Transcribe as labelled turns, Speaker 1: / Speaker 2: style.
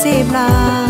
Speaker 1: sebla